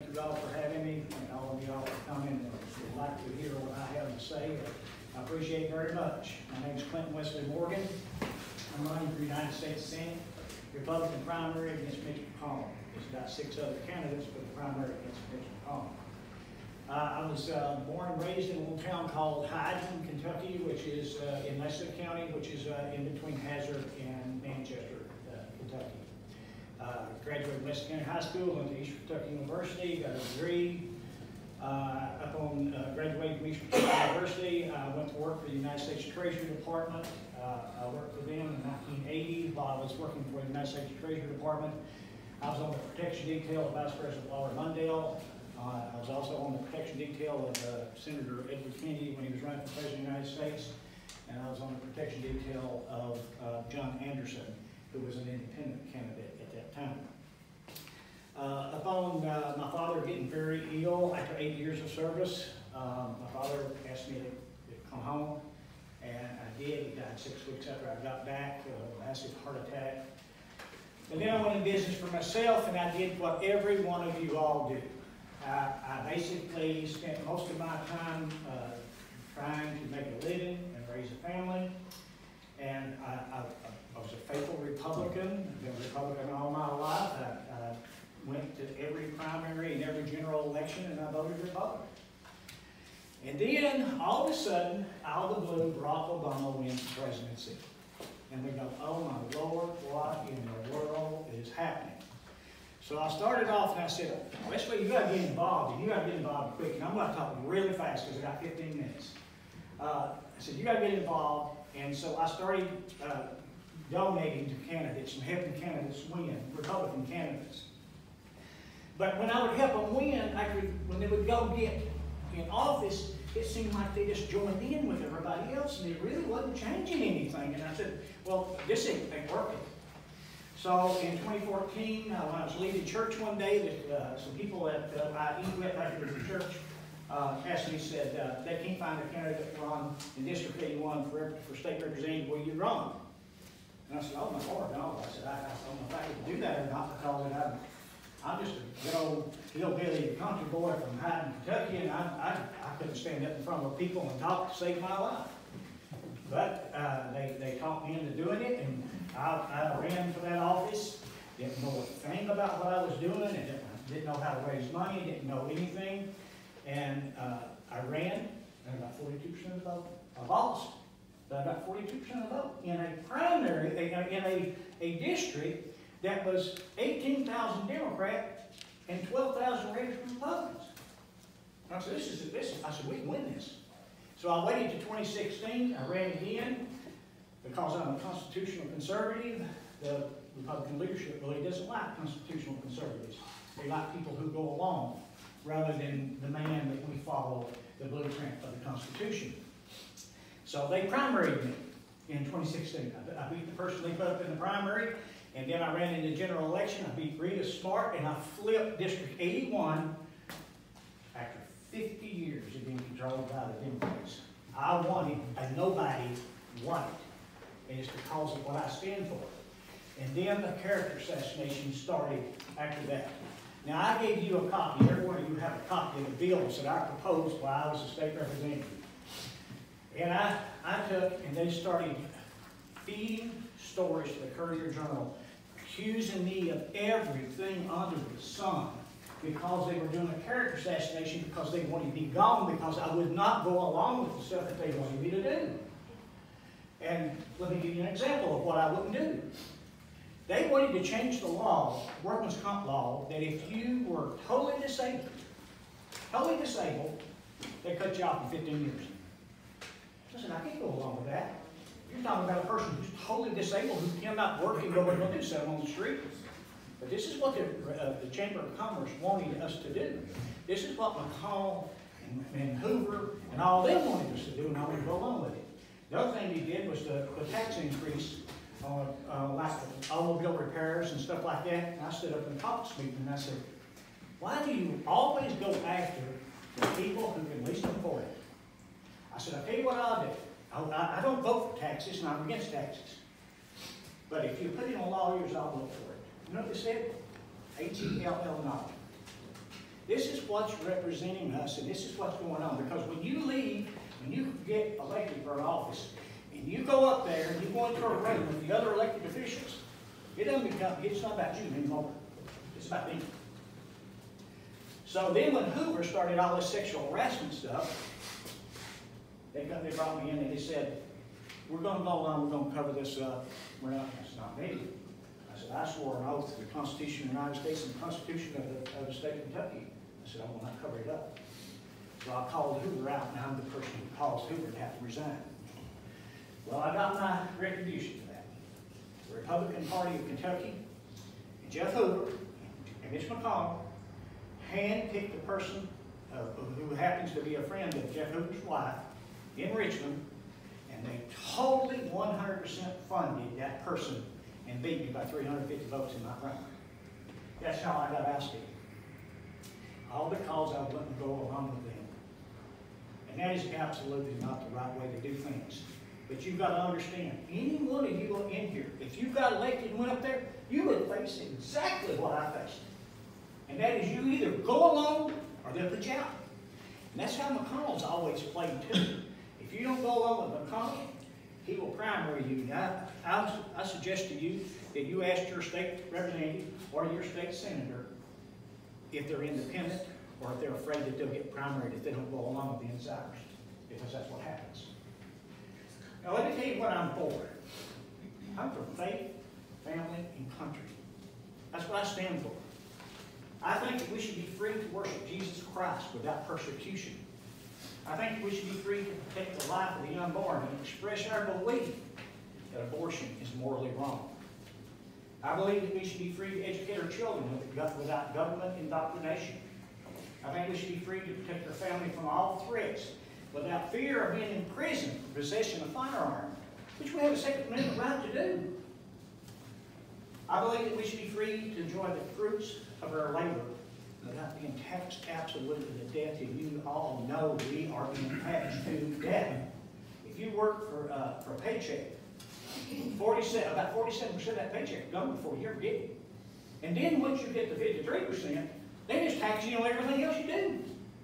Thank you all for having me, and all of y'all for coming, and you'd like to hear what I have to say, I appreciate very much. My name is Clinton Wesley Morgan. I'm running for United States Senate, Republican primary against Mitch McConnell. There's about six other candidates, but the primary against Mitch McConnell. Uh, I was uh, born and raised in a little town called Hyden, Kentucky, which is uh, in Leslie County, which is uh, in between Hazard and Manchester. Uh, graduated Leslie County High School, went to Eastern Kentucky University, got a degree. Uh, upon uh, graduating from Eastern Kentucky University, I went to work for the United States Treasury Department. Uh, I worked for them in 1980 while I was working for the United States Treasury Department. I was on the protection detail of Vice President Walter Mondale. Uh, I was also on the protection detail of uh, Senator Edward Kennedy when he was running for President of the United States. And I was on the protection detail of John Anderson, who was an independent candidate time. Uh, upon uh, my father getting very ill after eight years of service, um, my father asked me to, to come home, and I did. He died six weeks after I got back, a massive heart attack. And then I went in business for myself, and I did what every one of you all do. I, I basically spent most of my time uh, trying to make a living and raise a family. And I, I was a faithful Republican, been a Republican all my life. I, I went to every primary and every general election, and I voted Republican. And then, all of a sudden, out of the blue, Barack Obama wins the presidency. And we go, oh my Lord, what in the world is happening? So I started off and I said, Wesley, you gotta get involved, and you gotta get involved quick. And I'm gonna talk really fast because I got 15 minutes. Uh, I said, you gotta get involved. And so I started uh, donating to candidates and helping candidates win, Republican candidates. But when I would help them win, I could, when they would go get in office, it seemed like they just joined in with everybody else and it really wasn't changing anything. And I said, well, this ain't, ain't working. So in 2014, uh, when I was leaving church one day, that, uh, some people at uh, I eat with after the church uh, asked me, said, uh, they can't find a candidate to run in District 81 for, for state representative, will you run? And I said, oh my Lord, no. I said, I, I don't know if I can do that or not because I'm, I'm just a good old hillbilly country boy from Hyden, Kentucky, and I, I, I couldn't stand up in front of people and talk to save my life. But uh, they, they talked me into doing it, and I, I ran for that office. Didn't know a thing about what I was doing, and didn't, didn't know how to raise money, didn't know anything. And uh, I ran, and about 42% of the. I lost, Uh, about 42% of the vote in a primary, in a, a district that was 18,000 Democrat and 12,000 registered Republicans. And I said, this is, this is, I said, we can win this. So I waited to 2016, I ran again, because I'm a constitutional conservative. The Republican leadership really doesn't like constitutional conservatives. They like people who go along rather than the man that we follow the blueprint of the Constitution. So they primaried me in 2016. I beat the person they put up in the primary, and then I ran in the general election. I beat Rita Smart, and I flipped District 81 after 50 years of being controlled by the Democrats. I wanted and nobody white, and it's because of what I stand for. And then the character assassination started after that. Now, I gave you a copy. Every one of you have a copy of the bills that I proposed while I was a state representative. And I, I took and they started feeding stories to the Courier Journal, accusing me of everything under the sun because they were doing a character assassination because they wanted me gone because I would not go along with the stuff that they wanted me to do. And let me give you an example of what I wouldn't do. They wanted to change the law, workman's comp law, that if you were totally disabled, totally disabled, they cut you off in 15 years. Said, I can't go along with that. You're talking about a person who's totally disabled, who cannot work and go and do something on the street. But this is what the, uh, the Chamber of Commerce wanted us to do. This is what McCall and, and Hoover and all them wanted us to do, and I to go along with it. The other thing he did was the, the tax increase on uh, like automobile repairs and stuff like that. And I stood up in caucus meeting and I said, why do you always go after the people who can least afford it? I said, I'll tell you what I'll do. I, I don't vote for taxes and I'm against taxes. But if you put it on lawyers, I'll vote for it. You know what they said? H-E-L-L not. This is what's representing us, and this is what's going on. Because when you leave, when you get elected for an office, and you go up there and you go into a room with the other elected officials, it doesn't become, it's not about you anymore. It's about them. So then when Hoover started all this sexual harassment stuff, they got, they brought me in and they said, we're gonna go along, we're gonna cover this up. We're not, that's not me. I said, I swore an oath to the Constitution of the United States and the Constitution of the, of the state of Kentucky. I said, I will not cover it up. So I called Hoover out, and I'm the person who caused Hoover to have to resign. Well, I got my retribution for that. The Republican Party of Kentucky, Jeff Hoover, and Mitch McConnell, handpicked the person who happens to be a friend of Jeff Hoover's wife in Richmond, and they totally 100% funded that person and beat me by 350 votes in my primary. That's how I got ousted. All because I wouldn't go along with them. And that is absolutely not the right way to do things. But you've got to understand, any one of you in here, if you got elected and went up there, you would face exactly what I faced. And that is you either go along or they'll put you out. And that's how McConnell's always played too. If you don't go along with McConnell, he will primary you. I, I, I suggest to you that you ask your state representative or your state senator if they're independent or if they're afraid that they'll get primaried if they don't go along with the insiders, because that's what happens. Now let me tell you what I'm for. I'm for faith, family, and country. That's what I stand for. I think that we should be free to worship Jesus Christ without persecution. I think we should be free to protect the life of the unborn and express our belief that abortion is morally wrong. I believe that we should be free to educate our children without government indoctrination. I think we should be free to protect our family from all threats without fear of being imprisoned for possession of firearm, which we have a Second Amendment right to do. I believe that we should be free to enjoy the fruits of our labor without being taxed absolutely to death, and you all know we are being taxed to death. If you work for, uh, for a paycheck, 47, about 47% of that paycheck gone before you ever get it. And then once you get the 53%, they just tax you on everything else you do.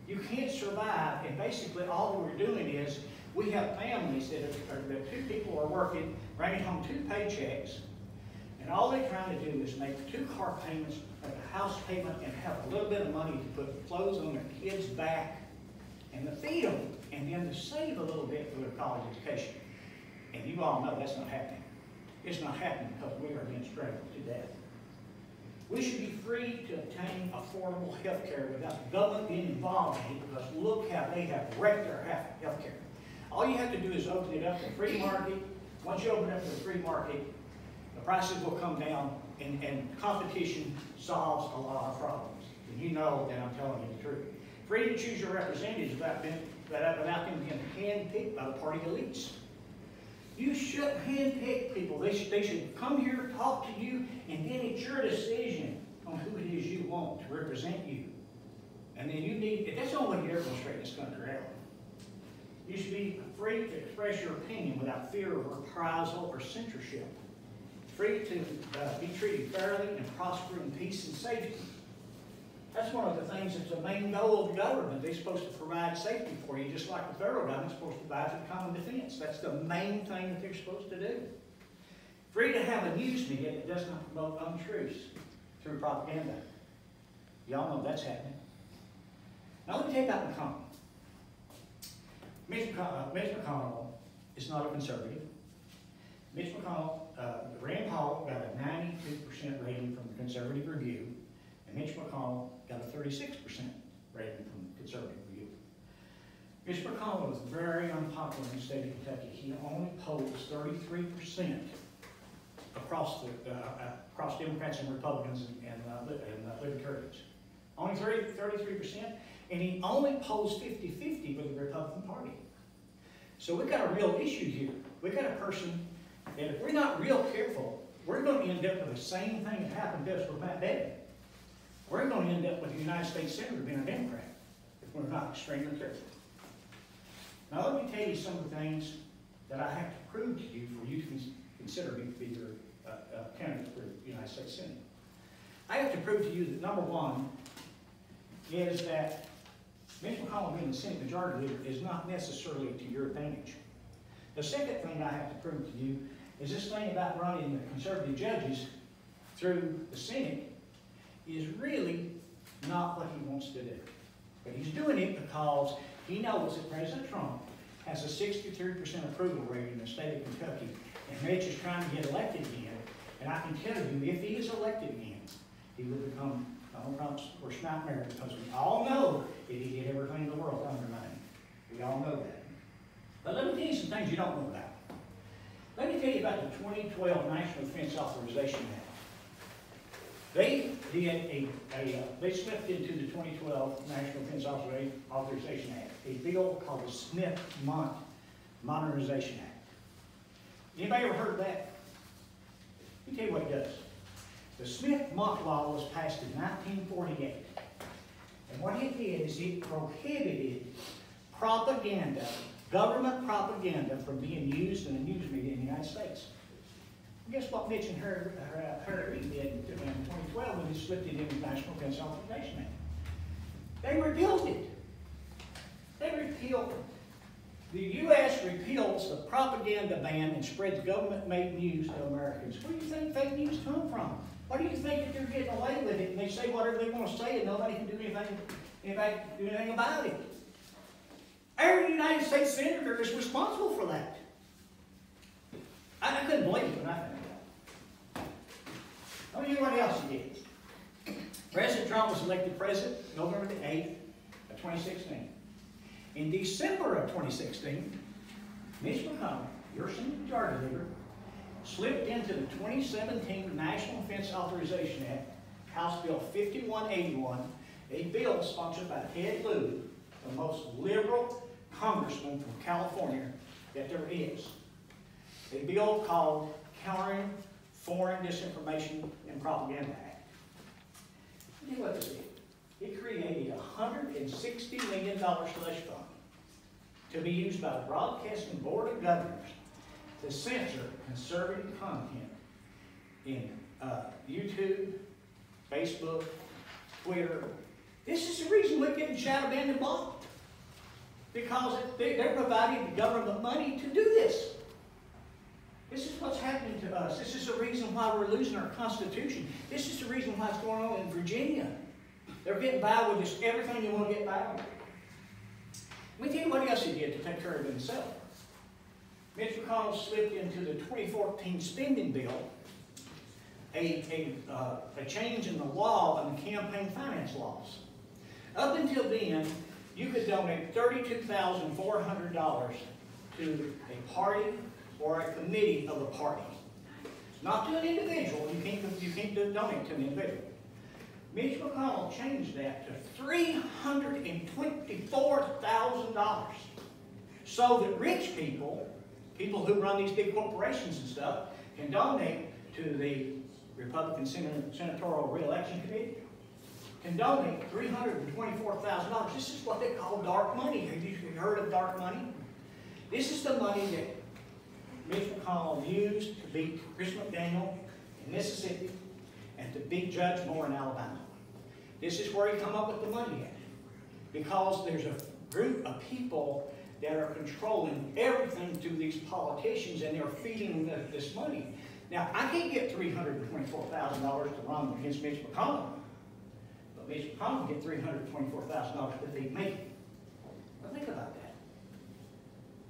You can't survive, and basically all we're doing is we have families that, are, that two people are working, bringing home two paychecks, and all they're trying to do is make two car payments, make a house payment, and have a little bit of money to put clothes on their kids' back, and to feed them, and then to save a little bit for their college education. And you all know that's not happening. It's not happening because we are being strangled to death. We should be free to obtain affordable health care without the government being involved in it because look how they have wrecked our health care. All you have to do is open it up to the free market. Once you open it up to the free market, prices will come down and, and competition solves a lot of problems. And you know that I'm telling you the truth. Free to choose your representatives without, being, without them being handpicked by the party elites. You shouldn't handpick people. They should, they should come here, talk to you, and then it's your decision on who it is you want to represent you. And then you need, that's the only way you're going to straighten this country out. You should be free to express your opinion without fear of reprisal or censorship. Free to uh, be treated fairly and prosper in peace and safety. That's one of the things that's the main goal of government. They're supposed to provide safety for you, just like the federal government's supposed to provide for the common defense. That's the main thing that they're supposed to do. Free to have a news media that does not promote untruths through propaganda. Y'all know that's happening. Now let me you about McConnell. Uh, Mitch McConnell is not a conservative. Mitch McConnell, uh, Rand Paul got a 92% rating from the Conservative Review, and Mitch McConnell got a 36% rating from the Conservative Review. Mitch McConnell was very unpopular in the state of Kentucky. He only polls 33% across the uh, uh, across Democrats and Republicans and, and, uh, and uh, Libertarians. Only 30, 33%, and he only polls 50-50 with the Republican Party. So we've got a real issue here. We've got a person that if we're not real careful, we're going to end up with the same thing that happened to us with Matt Bevin. We're going to end up with the United States Senator being a Democrat if we're not extremely careful. Now let me tell you some of the things that I have to prove to you for you to consider me to be your uh, uh, candidate for United States Senate. I have to prove to you that number one, is that Mitch McConnell being the Senate Majority Leader is not necessarily to your advantage. The second thing I have to prove to you is this thing about running the conservative judges through the Senate is really not what he wants to do. But he's doing it because he knows that President Trump has a 63% approval rating in the state of Kentucky, and Mitch is trying to get elected again. And I can tell you, if he is elected again, he will become Donald Trump's worst nightmare because we all know that he did everything in the world undermine. We all know that. But let me tell you some things you don't know about. Let me tell you about the 2012 National Defense Authorization Act. They did a, a uh, they slipped into the 2012 National Defense Authorization Act, a bill called the Smith-Mundt Modernization Act. Anybody ever heard of that? Let me tell you what it does. The Smith-Mundt Law was passed in 1948. And what it did is it prohibited propaganda, government propaganda, from being used in the news media in the United States. Guess what Mitch and her, her, did in 2012 when they slipped it into the National Defense Authorization Act? They repealed it. They repealed it. The U.S. repeals the propaganda ban and spreads government-made news to Americans. Where do you think fake news come from? Why do you think that they're getting away with it and they say whatever they want to say and nobody can do anything, anybody do anything about it? Every United States senator is responsible for that. I, I couldn't believe it when I found out. Tell you what else he did. President Trump was elected president November the 8th of 2016. In December of 2016, Mitch McConnell, your Senate Majority Leader, slipped into the 2017 National Defense Authorization Act, House Bill 5181, a bill sponsored by Ted Lieu, the most liberal congressman from California that there is. A bill called Countering Foreign Disinformation and Propaganda Act. You what this did. It created a $160 million slush fund to be used by the Broadcasting Board of Governors to censor conservative content in uh, YouTube, Facebook, Twitter. This is the reason we're getting shadow banned and blocked. Because they, they're providing the government money to do this. This is what's happening to us. This is the reason why we're losing our Constitution. This is the reason why it's going on in Virginia. They're getting by with just everything they want to get by with. Let me you what else he did to take care of himself. Mitch McConnell slipped into the 2014 spending bill a, a, uh, a change in the law on the campaign finance laws. Up until then, you could donate $32,400 to a party or a committee of a party. Not to an individual. You can't, you can't donate to an individual. Mitch McConnell changed that to $324,000 so that rich people people who run these big corporations and stuff can donate to the Republican Senatorial Reelection Committee, can donate $324,000. This is what they call dark money. Have you heard of dark money? This is the money that Mitch McConnell used to beat Chris McDaniel in Mississippi and to beat Judge Moore in Alabama. This is where he come up with the money at. Because there's a group of people that are controlling everything through these politicians and they're feeding the, this money. Now, I can't get $324,000 to run against Mitch McConnell, McConnell can get $324,000 to feed me. But think about that.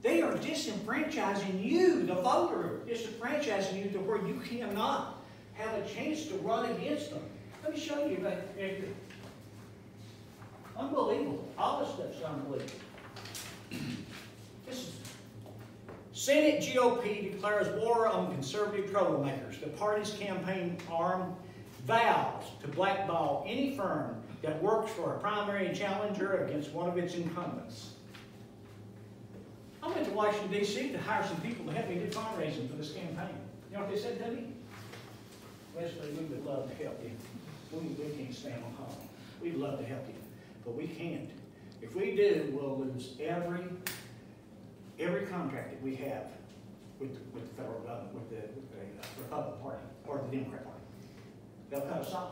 They are disenfranchising you, the voter, disenfranchising you to where you cannot have a chance to run against them. Let me show you that. Unbelievable. All this stuff's unbelievable. This is Senate GOP declares war on conservative troublemakers. The party's campaign arm vows to blackball any firm that works for a primary challenger against one of its incumbents. I went to Washington, D.C. to hire some people to help me do fundraising for this campaign. You know what they said to me? Wesley, we would love to help you. We, we can't stand on home. We'd love to help you, but we can't. If we do, we'll lose every every contract that we have with, with the federal government, with the, with the uh, Republican Party or the Democrat Party. They'll cut us off.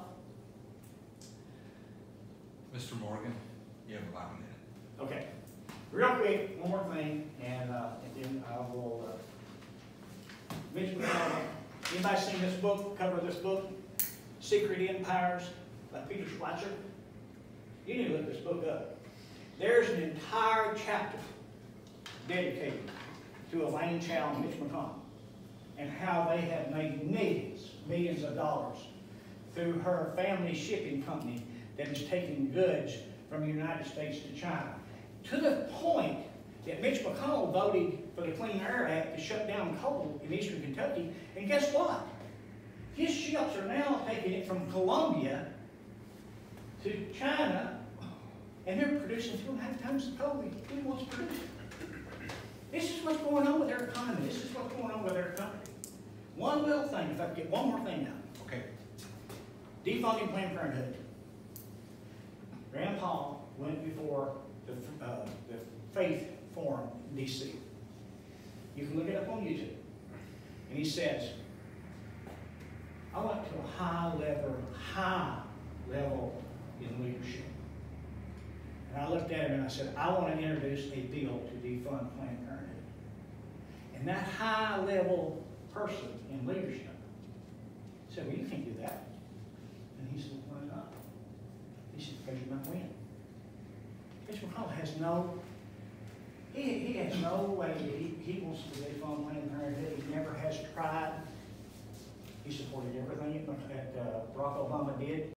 Mr. Morgan, you have about a minute. Okay, real quick, one more thing, and, uh, and then I will, uh, Mitch McConnell, anybody seen this book, cover of this book? Secret Empires by Peter Schweizer? You need to look this book up. There's an entire chapter dedicated to Elaine Chao and Mitch McConnell, and how they have made millions, millions of dollars through her family shipping company that is taking goods from the United States to China. To the point that Mitch McConnell voted for the Clean Air Act to shut down coal in eastern Kentucky, and guess what? His ships are now taking it from Colombia to China, and they're producing two and a half times the coal we once produced. This is what's going on with their economy, this is what's going on with their country. One little thing, if I could get one more thing out. Defunding Planned Parenthood. Rand Paul went before the, uh, the Faith Forum in DC. You can look it up on YouTube. And he says, I went to a high level, high level in leadership. And I looked at him and I said, I want to introduce a bill to defund Planned Parenthood. And that high level person in leadership said, well, you can't do that. And he said, why not? He said, because you're winning. Has no, he, he has no way, that he, he wants to defund Planned Parenthood, he never has tried. He supported everything that uh, Barack Obama did.